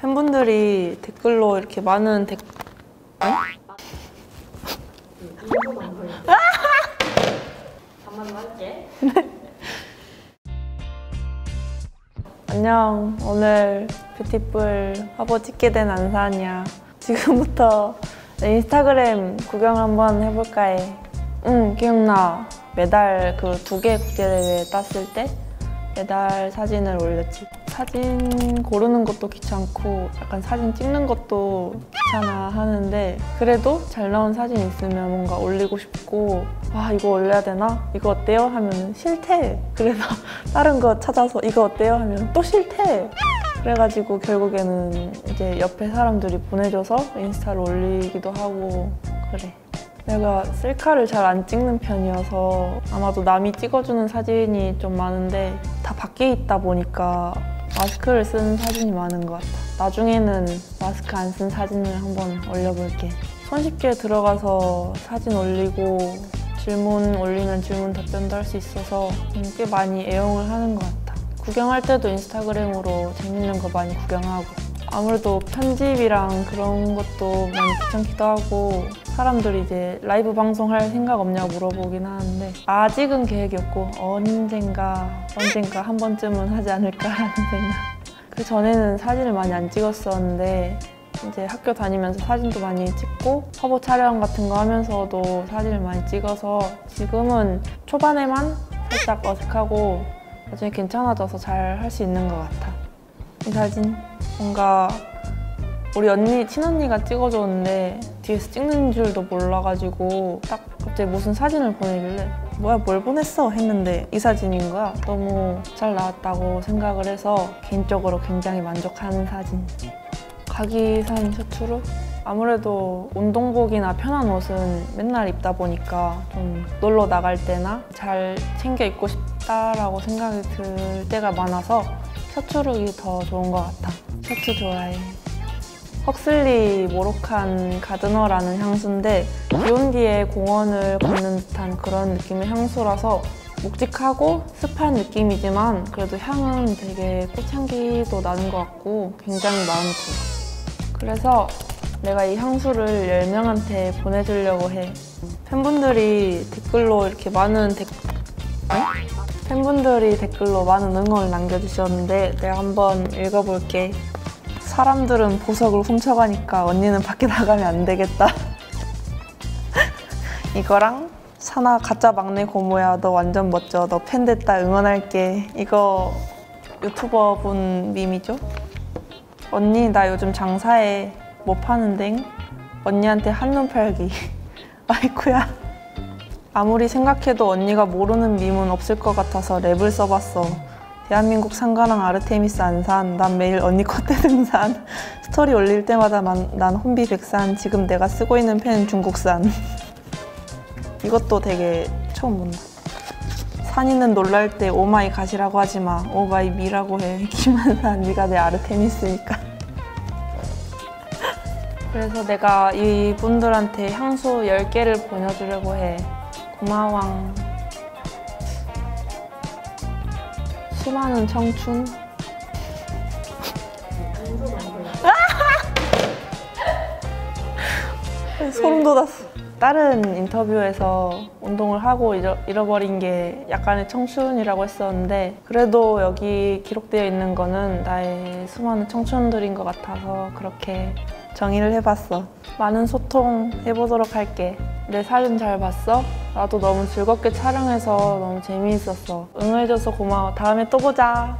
팬분들이 댓글로 이렇게 많은 댓 잠만 할게. 안녕. 오늘 뷰티풀 화보 찍게 된 안산이야. 지금부터 내 인스타그램 구경 한번 해볼까 해. 응, 기억나. 매달 그 두 개 국제대회 땄을 때 매달 사진을 올렸지. 사진 고르는 것도 귀찮고 약간 사진 찍는 것도 귀찮아 하는데 그래도 잘 나온 사진 있으면 뭔가 올리고 싶고 와 이거 올려야 되나? 이거 어때요? 하면 싫대. 그래서 다른 거 찾아서 이거 어때요? 하면 또 싫대. 그래가지고 결국에는 이제 옆에 사람들이 보내줘서 인스타를 올리기도 하고 그래. 내가 셀카를 잘 안 찍는 편이어서 아마도 남이 찍어주는 사진이 좀 많은데 다 밖에 있다 보니까 마스크를 쓴 사진이 많은 것 같아. 나중에는 마스크 안 쓴 사진을 한번 올려볼게. 손쉽게 들어가서 사진 올리고 질문 올리면 질문 답변도 할 수 있어서 꽤 많이 애용을 하는 것 같아. 구경할 때도 인스타그램으로 재밌는 거 많이 구경하고 아무래도 편집이랑 그런 것도 많이 귀찮기도 하고 사람들이 이제 라이브 방송할 생각 없냐고 물어보긴 하는데 아직은 계획이 없고 언젠가 언젠가 한 번쯤은 하지 않을까라는 생각. 그 전에는 사진을 많이 안 찍었었는데 이제 학교 다니면서 사진도 많이 찍고 화보 촬영 같은 거 하면서도 사진을 많이 찍어서 지금은 초반에만 살짝 어색하고 나중에 괜찮아져서 잘 할 수 있는 것 같아. 이 사진 뭔가 우리 언니 친언니가 찍어줬는데 뒤에서 찍는 줄도 몰라가지고 딱 갑자기 무슨 사진을 보내길래 뭐야 뭘 보냈어? 했는데 이 사진인 거야. 너무 잘 나왔다고 생각을 해서 개인적으로 굉장히 만족하는 사진. 가기산 셔츠로 아무래도 운동복이나 편한 옷은 맨날 입다 보니까 좀 놀러 나갈 때나 잘 챙겨 입고 싶다라고 생각이 들 때가 많아서 셔츠룩이 더 좋은 것 같아. 셔츠 좋아해. 헉슬리 모로칸 가드너라는 향수인데 비온 뒤에 공원을 걷는 듯한 그런 느낌의 향수라서 묵직하고 습한 느낌이지만 그래도 향은 되게 꽃향기도 나는 것 같고 굉장히 마음에 들어. 그래서 내가 이 향수를 10명한테 보내주려고 해. 팬분들이 댓글로 이렇게 많은 댓... 팬분들이 댓글로 많은 응원을 남겨주셨는데 내가 한번 읽어볼게. 사람들은 보석을 훔쳐가니까 언니는 밖에 나가면 안 되겠다. 이거랑 사나 가짜 막내 고모야 너 완전 멋져. 너 팬 됐다. 응원할게. 이거 유튜버 분 밈이죠? 언니 나 요즘 장사해. 뭐 파는데? 언니한테 한눈 팔기. 아이쿠야. 아무리 생각해도 언니가 모르는 밈은 없을 것 같아서 랩을 써봤어 대한민국 상가랑 아르테미스 안산 난 매일 언니 콧대 등산. 스토리 올릴 때마다 만- 난 혼비 백산 지금 내가 쓰고 있는 펜은 중국산. 이것도 되게 처음 본다. 산이는 놀랄 때 oh my god이라고 하지 마. oh my me라고 해. 김한산 네가 내 아르테미스니까. 그래서 내가 이분들한테 향수 10개를 보내주려고 해. 고마워 수많은 청춘 소름 돋았어. 다른 인터뷰에서 운동을 하고 잃어, 잃어버린 게 약간의 청춘이라고 했었는데 그래도 여기 기록되어 있는 거는 나의 수많은 청춘들인 것 같아서 그렇게 정의를 해봤어. 많은 소통 해보도록 할게. 내 사진 잘 봤어? 나도 너무 즐겁게 촬영해서 너무 재미있었어. 응해줘서 고마워. 다음에 또 보자.